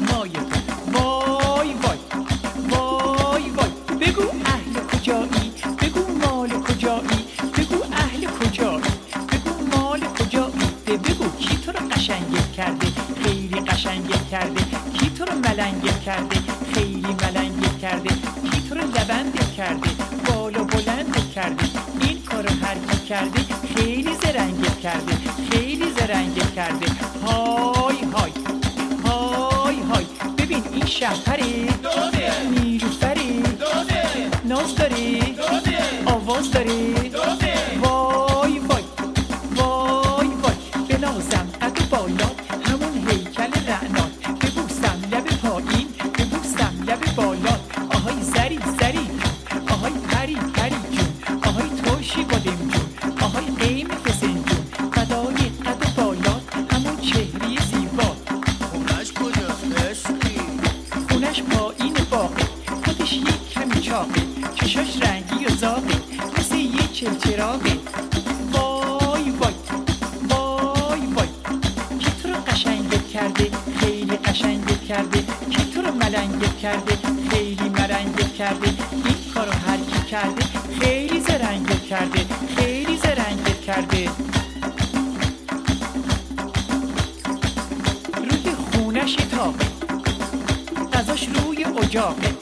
معنای وای وای. وای وای. بگو اهل کجایی؟ بگو مال کجایی؟ بگو اهل کجایی؟ بگو مال کجایی؟ بگو کی تو رو قشنگت کرده؟ خیلی قشنگت کرده. کی تو رو ملنگت کرده؟ خیلی ملنگت کرده. کی تو رو لبندت کرده؟ بالا بلند کرده. این کارو هر کی کرده خیلی زرنگ کرده. خیلی زرنگ کرده. نیلوفره داده ناز داده آواز داره چشاش رنگی و زاغه مثل یه چلچراغه وای وای وای وای. کی تو رو قشنگت کرده؟ خیلی قشنگت کرده. کی تو رو ملنگت کرده؟ خیلی مرنگت کرده. این کارو هر کی کرده خیلی زرنگت کرده. خیلی زرنگت کرده. روی خونش تاقه غذاش روی اجاقه.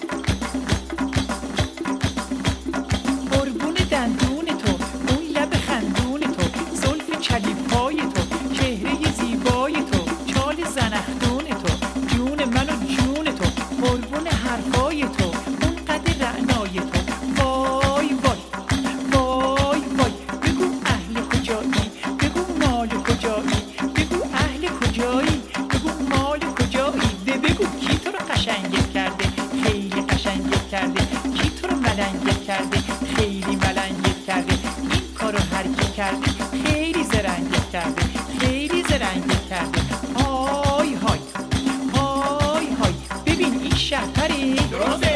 خیلی زرنگت کرده خیلی زرنگت کرده. های های های های. ببین این شهپره داده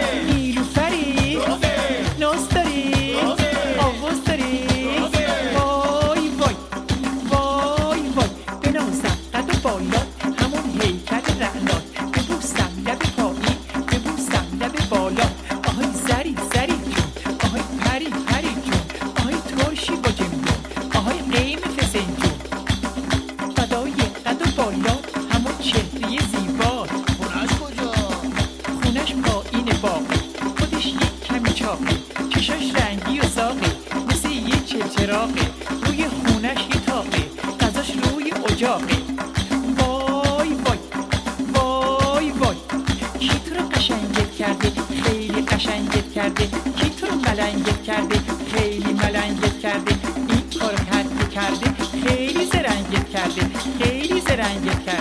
یه چلچراغه روی خونش یه تاقه غذاش روی اجاقه. وای وای وای وای کی تو رو قشنگت کرده؟ خیلی قشنگت کرده. کی تو رو ملنگت کرده؟ خیلی ملنگت کرده. این کار کرده خیلی زرنگت کرده. خیلی زرنگت کرده.